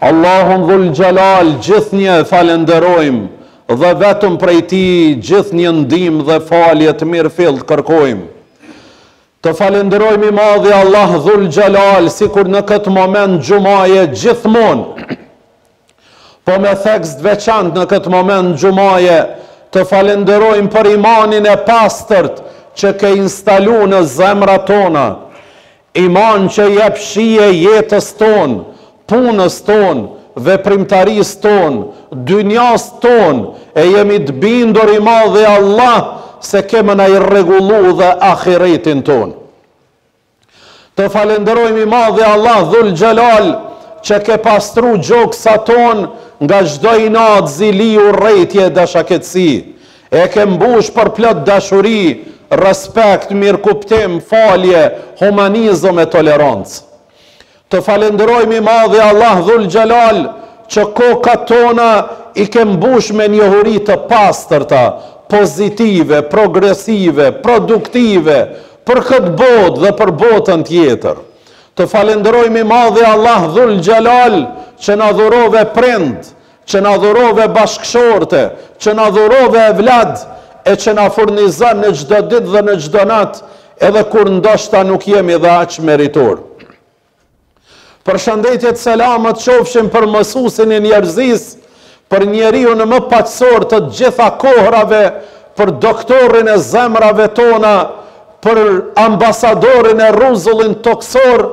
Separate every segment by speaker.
Speaker 1: Allahun dhul xhelal gjithnjë e falenderojmë dhe vetëm prej tij gjithnjë ndihmë dhe falje të mirëfilltë kërkojmë. Të falenderojmë i madhi Allah dhul xhelal sikur në këtë moment xhumaje gjithmonë Po me theks të veçantë në këtë moment xhumaje të falenderojmë për imanin e pastërt që ke instalu në zemrat tona. Iman që jep shije jetës tonë, punës tonë, veprimtarisë tonë, dynjas tonë e jemi të bindur i madhi Allah se ke me na i rregullu dhe ahiretin tonë. Të falenderojmë i madhi Allah Dhul Xhelal që ke pastru gjoksat tonë nga çdo inat, zili, urrejtje e dashakeqësi. E ke mbush përplot dashuri, respekt, mirëkuptim, falje, humanizëm e tolerancë. Të falenderojmë i madhi Allah Dhul Xhelal që kokat tona i ke mbush me njohuri të pastërta, pozitive, progresive, produktive për këtë botë dhe për botën tjetër. Të falenderojmë i madhi Allah Dhul Xhelal që na dhurove prindër, që na dhurove bashkëshorte, që na dhurove evlad, e që na furnizon në çdo ditë dhe në çdo natë, edhe kur ndoshta nuk jemi dhe aq meritorë. Përshëndetjet, selamat qofshin për mësusin e njerëzisë, për njeriun më paqësor të gjitha kohrave, për doktorin e zemrave tona, për ambasadorin e rruzullit tokësor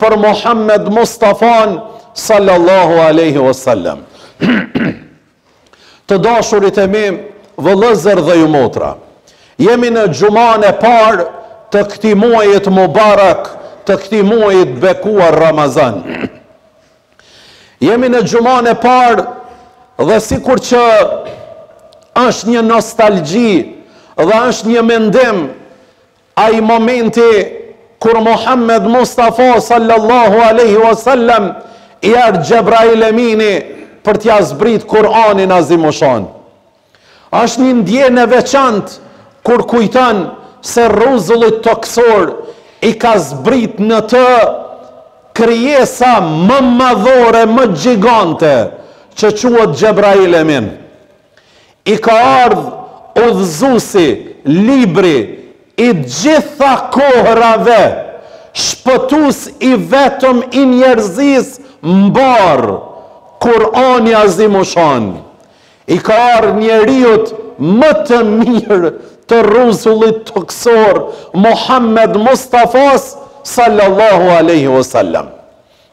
Speaker 1: për Muhammed Mustafan sallallahu alaihi wasallam. Të dashurit e mi, vëllezër dhe ju motra. Jemi në xhumanë e parë të këtij muaji mubarak, të këtij muaji të bekuar Ramazan. Jemi në xhumanë e parë dhe sikurqë është një nostalgji dhe është një mendim ai momenti kur Muhammed Mustafa sallallahu alaihi wasallam i erdh Xhebrail Emini për t'ia zbrit Kur'anin azimushan. Është një ndjenjë e veçantë kur kujton se rruzulli tokësor ka zbrit në të krijesa më madhore, më gjigante, që quhet Xhebrail Emin. I ka ardhur udhëzuesi, libri i gjitha kohërave, shpëtues i vetëm i njerëzisë mbarë, Kur'ani Azimushan. I ka ardhë njeriut më të mirë të rruzullit tokësor, Muhammed Mustafas, Sallallahu Aleyhi Vësallam.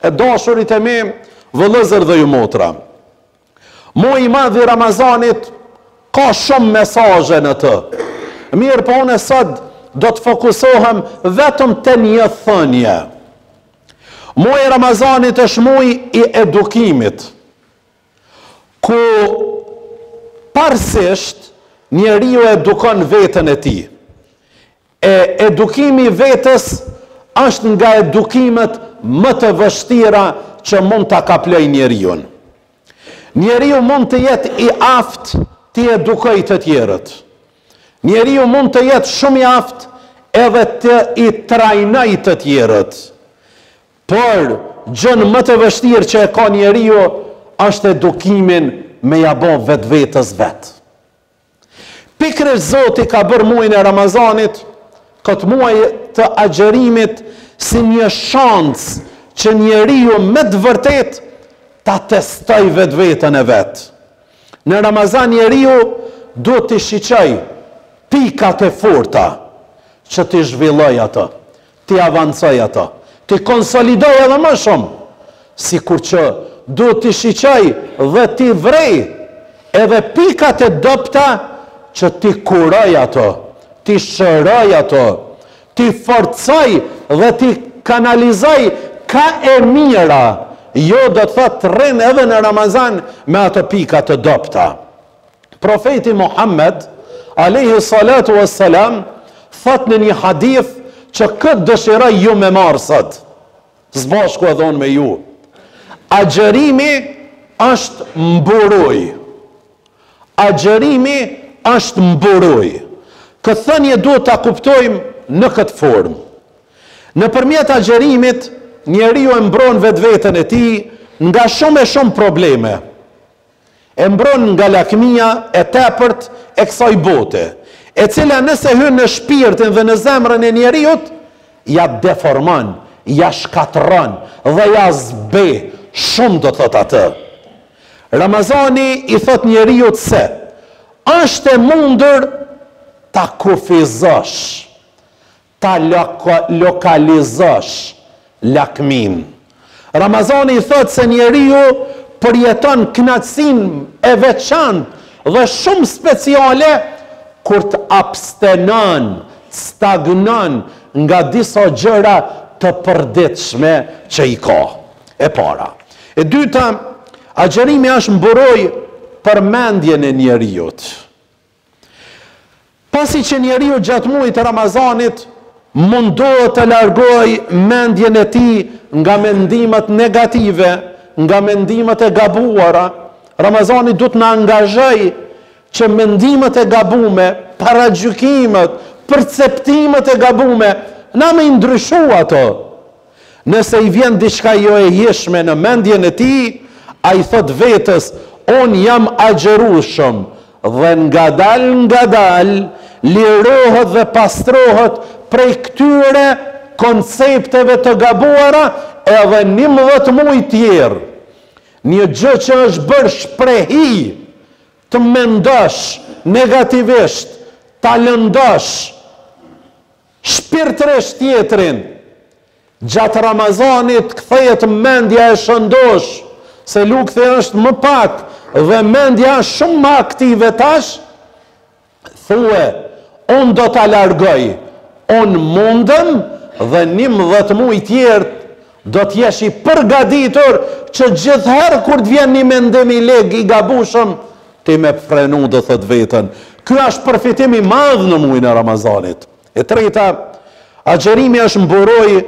Speaker 1: E dashurit e mi, vëllezër dhe ju motra. Muaji i madh i Ramazanit, ka shumë mesazhe në të. Mirëpo unë sot, do të fokusohem vetëm te një thënie. Muaji i Ramazanit është muaj i edukimit. ku parësisht njeriu e edukon veten e tij. E edukimi i vetes është nga edukimet më të vështira që mund ta kaplojë njeriun. Njeriu mund të jetë i aftë t'i edukojë të tjerët. Njeriu mund të jetë shumë i aftë edhe t'i trajnojë të tjerët. Por, gjënë më të vështirë që e ka njeriu është edukimin me ja bo vetvetes vet. Pikërisht Zoti ka bërë muajin e Ramazanit, këtë muaj të agjërimit si një shans që njeriu me të vërtetë ta testojë vetveten e vet. Në Ramazan njeriu duhet t'i shiqojë pikat e forta që t'i zhvillojë ato. t'i avancojë ato, t'i konsolidojë edhe më shumë, sikur që duhet t'i shiqojë dhe t'i vrejë edhe pikat e dobëta që t'i kurojë ato, t'i shërojë ato, t'i forcojë dhe t'i kanalizojë ka e mira, jo do të thotë të rrinë edhe në Ramazan me ato pika të dobëta. Profeti Muhammed, alejhi salatu wa salam, thotë në një hadith që këtë dëshiroj ju me marrë sot. Së bashku edhe unë me ju. Agjerimi është mburojë. Agjerimi është mburojë. Këtë thënie duhet ta kuptojmë në këtë formë. Nëpërmjet agjerimit, njeriu e mbron vetveten e tij nga shumë e shumë probleme. e mbron nga lakmia e tepërt e kësaj bote, e cila nëse hyn në shpirtin dhe në zemrën e njeriut, ia deformon, ia shkatërron dhe ia zbeh shumë do të thotë atë. Ramazani i thotë njeriut se është e mundur ta kufizosh, ta lokalizosh lakminë. Ramazani i thotë se njeriu përjeton kënaqësinë e veçantë dhe shumë speciale kur të abstenon, të stagnon nga disa gjëra të përditshme që i ka. E para. E dyta, agjërimi është mburojë për mendjen e njeriut. Pasi që njeriu gjatë muajit të Ramazanit mundohet ta largojë mendjen e tij nga mendimet negative, nga mendimet e gabuara, Ramazani duhet të na angazhojë që mendimet e gabume, paragjykimet, perceptimet e gabume, na me i ndryshu ato. Nëse i vjen diçka jo e hijshme në mendjen e tij, ai thotë vetes, Unë jam agjërueshëm, dhe ngadalë ngadalë lirohet dhe pastrohet prej këtyre koncepteve të gabuara edhe nimdhet muj tjerë. Një gjë që është bërë shprehi të mendosh negativisht, ta lëndosh, shpirtërisht tjetrin. Gjatë Ramazanit kthehet mendja e shëndosh, se lukthi është më pak dhe mendja është shumë më aktive tash, thue, unë do ta largoj, unë mundem dhe nimdhetë muj tjertë Do të jesh i përgaditur që gjithherë kur të vjen një mendim i lig, i gabueshëm, ti me frenu, do thotë veten. Ky është përfitim i madh në muajin e Ramazanit. E treta, agjërimi është mburojë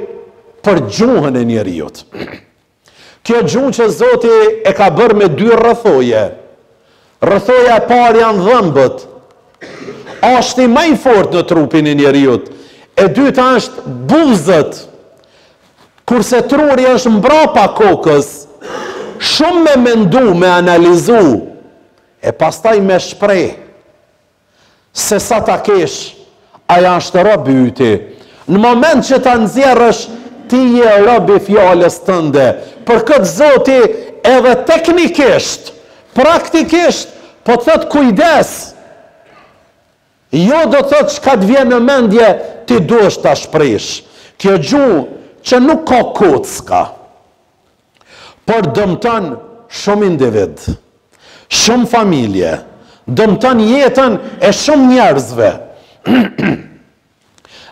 Speaker 1: për gjuhën e njeriut. Kjo gjuhë që Zoti e ka bërë me dy rrethoje, Rrethoja e parë janë dhëmbët. Ashti më i fortë në trupin e njeriut. E dyta është buzët. Kurse truri është mbrapa kokës. Shumë me mendu, me analizu. E pastaj me shpreh. Se sa ta kesh, ai është robi yt. Në moment që ta nxjerrësh, ti je rob i fjalës tënde. Për këtë Zoti edhe teknikisht, praktikisht po të thotë kujdes. Jo do të thotë çka të vjen në mendje ti duhesh ta shprehsh. Kjo gjuhë që nuk ka kocka. Por dëmton shumë individ, shumë familje, dëmton jetën e shumë njerëzve.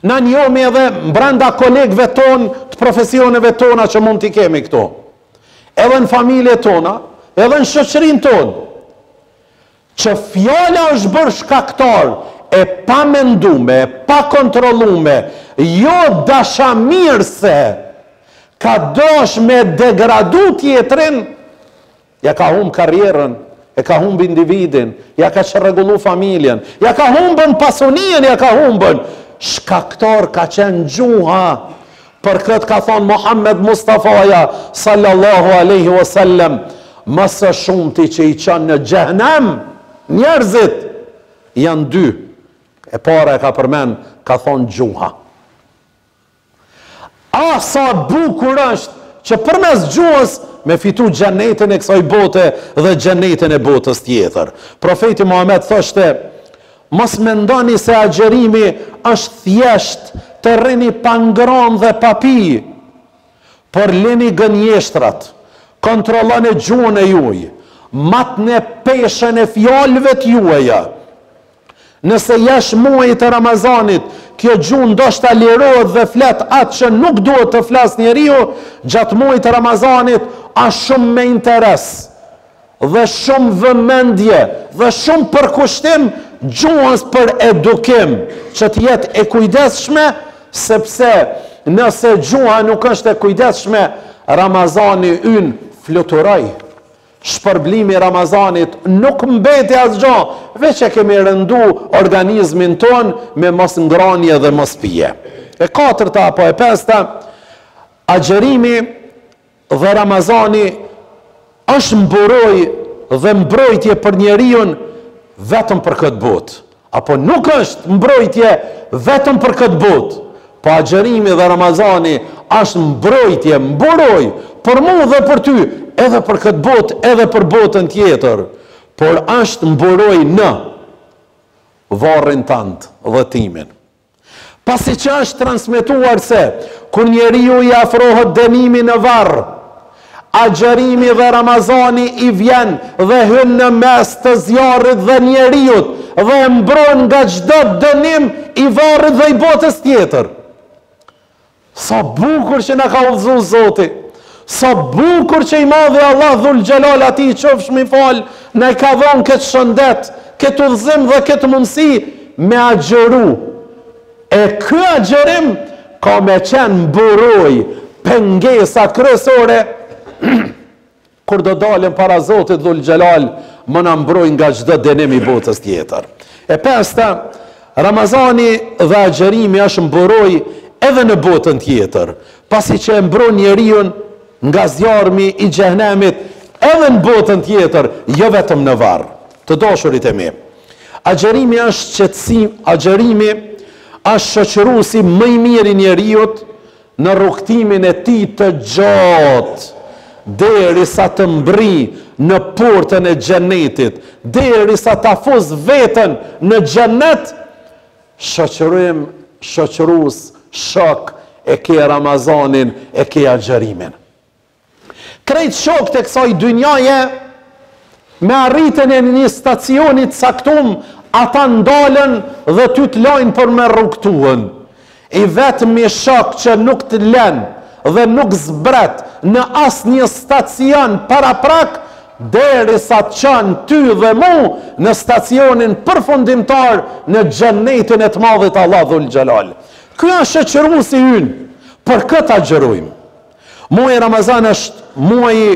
Speaker 1: Na njohim edhe mbrenda kolegëve tonë të profesioneve tona që mund t'i kemi këtu. Edhe në familjet tona, edhe në shoqërinë tonë. Që fjala është bërë shkaktar e pamendume, e pakontrollume, jo dashamirëse, ka dasht me degradu tjetrin, ja ka humbë karrierën, e ka humbë individin, ja ka çrregullu familjen, ja ka humbën pasunien ja ka humbën, shkaktar ka qenë gjuha, Për këtë ka thonë Muhammed Mustafaja sallallahu alejhi ue selem, më së shumti që i çon në xhehenem njerëzit janë dy. E para e ka përmend, ka thonë gjuha. A sa bukur është që përmes gjuhës me fitu xhenetin e kësaj bote dhe xhenetin e botës tjetër. Profeti Muhammed thoshte, Mos mendoni se agjërimi është thjesht të rrini pa ngronë dhe pa pi, por lini gënjeshtrat, kontrolloni gjuhën e juaj, matni peshën e fjalëve të juaja. Nëse jashtë muajit të Ramazanit kjo gjuhë ndoshta lirohet dhe flet atë që nuk duhet të flasë njeriu, gjatë muajit të Ramazanit është shumë me interes. dhe shumë vëmendje dhe shumë përkushtim gjuhës për edukim që të jetë e kujdesshme, sepse nëse gjuha nuk është e kujdesshme, Ramazani ynë fluturoi. Shpërblimi i Ramazanit nuk mbeti asgjo, veç e kemi rëndu organizmin tonë me mosngranje dhe mospije. E katërta apo e pesta, agjërimi Dhe Ramazani është mburojë dhe mbrojtje për njeriun vetëm për këtë botë. Apo nuk është mbrojtje vetëm për këtë botë. Po agjërimi dhe Ramazani është mbrojtje, mburojë për mu dhe për ty, edhe për këtë botë, edhe për botën tjetër. Por është mburojë në varrin tand dhe timin. Pasi që është transmetuar se, kur njeriut i afrohet dënimi në varr, agjërimi dhe Ramazani i vjen dhe hyn në mes të zjarrit dhe njeriut dhe e mbron nga çdo dënim i varrit dhe i botës tjetër. Sa bukur që na ka udhëzu Zoti. Sa bukur që i madhi Allah dhul xhelal atij i qofshmi falë na e ka dhonë këtë shëndet, këtë udhëzim dhe këtë mundësi me agjëru. E ky agjërim ka me qenë mburojë pengesa kryesore Kur do dalem para Zotit Dhul Xhelal, me na mbroj nga çdo dënim i botës tjetër. E pesta, Ramazani dhe agjërimi është mburojë edhe në botën tjetër, pasi që e mbron njeriun nga zjarmi i xhehenemit edhe në botën tjetër, jo vetëm në varr. Të dashurit e mi, agjërimi është qetësi, agjërimi është shoqëruesi më i mirë i njeriut Në rrugëtimin e tij të gjatë derisa të mbrijë në portën e Xhenetit, derisa ta fusë veten në Xhenet, shoqërim, shoqërues, shok e ke Ramazanin, e ke agjërimin. Krejt shokët e kësaj dynjaje me arritjen e një stacioni të caktum ata ndalen dhe ty të lajnë për me rrugëtu. I vetmi shok që nuk të len dhe nuk zbret në asnjë stacion paraprak derisa të çon ty dhe mu në stacionin përfundimtar në Xhennetin e të Madhit Allah Dhul Xhelal. Ky është shoqëruesi ynë, për këtë agjërojmë. Muaji i Ramazanit është muaji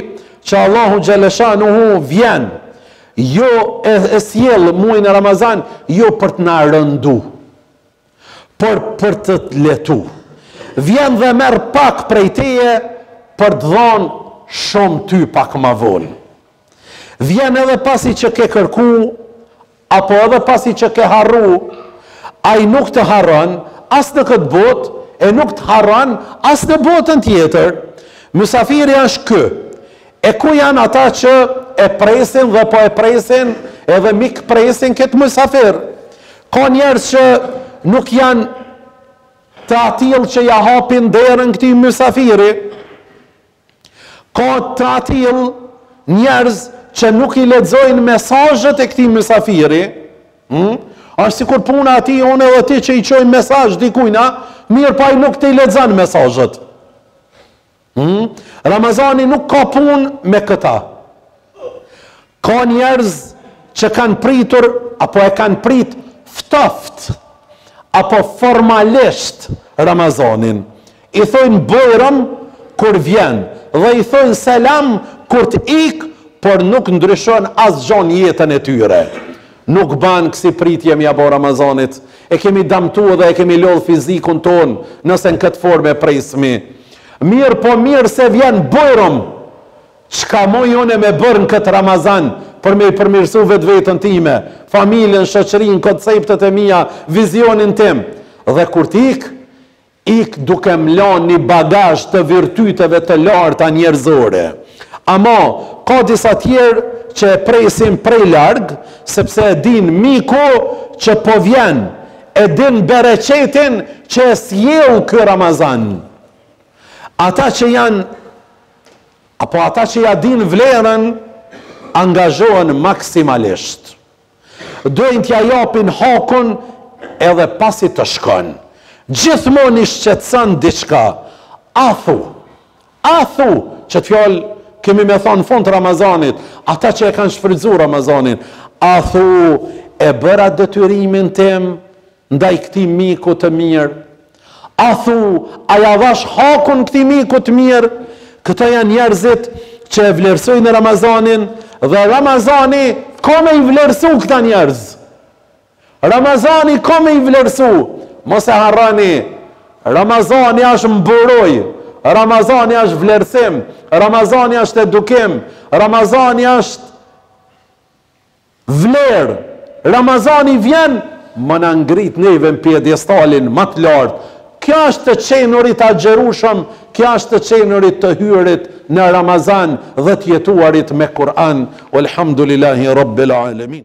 Speaker 1: që Allahu Xheleshanuhu vjen, jo e, e sjell muajin Ramazan, jo për të na rëndu, por për të të lehtu. Vjen dhe merr pak prej teje për të dhonë shumë ty pak ma vonë. Vjen edhe pasi që ke kërku Apo edhe pasi që ke harru, Ai nuk të harron, as në këtë botë, e nuk të harron, as në botën tjetër. Mysafiri është ky. E ku janë ata që e presin dhe po e presin, edhe mikpresin këtë mysafir? Ka njerëz që nuk janë të atillë që ja hapin derën këtij mysafiri. Ka të atillë njerëz që nuk i lexojnë mesazhet e këtij mysafiri, hm? Është sikur puna atij, unë edhe ti që i çojmë mesazh dikujna, mirëpo ai nuk t'i lexon mesazhet. Hm? Ramazani nuk ka punë me këta. Ka njerëz që kanë pritur apo e kanë prit ftoft apo formalisht Ramazanin. I thojnë bujrum kur vjen dhe i thojnë selam kur të ik, por nuk ndryshon asgjë në jetën e tyre. Nuk ban kësi pritje m'ia bo Ramazanit. E kemi damtu dhe e kemi lodh fizikun tonë nëse në këtë formë e presmi. Mirëpo mirë se vjen, bujrum Çka muj une me bërë në këtë Ramazan për me e përmirësu vetveten time, familjen, shoqërinë, konceptet e mia, vizionin tim? Dhe kur të ik, ik duke më lanë një bagazh të virtyteve të larta njerëzore. Ama, ka disa tjerë që e presin prej larg, sepse e dinë miku që po vjen, e dinë bereqetin që e sjell ky Ramazan. Ata që janë apo ata që ja dinë vlerën, angazhohen maksimalisht. Dojnë t'ja japin hakun edhe pasi të shkon. Gjithmonë i shqetëson diçka. A thu, a thu, këto fjalë kemi me thonë në fund të Ramazanit, ata që e kanë shfrytëzu Ramazanin, a thu e bëra detyrimin tem, Ndaj këtij miku të mirë, a thu, a ia dhash hakun këtij miku të mirë? Këta janë njerëzit që e vlerësojnë Ramazanin dhe Ramazani ka me i vlerësu këta njerëz. Ramazani ka me i vlerësu. Mos e harroni. Ramazani është mburojë. Ramazani është vlerësim. Ramazani është edukim. Ramazani është Vlerë! Ramazani vjen, me na ngrit neve në piedestalin më të lartë. Kjo është të qenurit agjërueshëm, kjo është të qenurit të hyrit në Ramazan dhe të jetuarit me Kur'an. Walhamdulillahi Rabbil Alemin.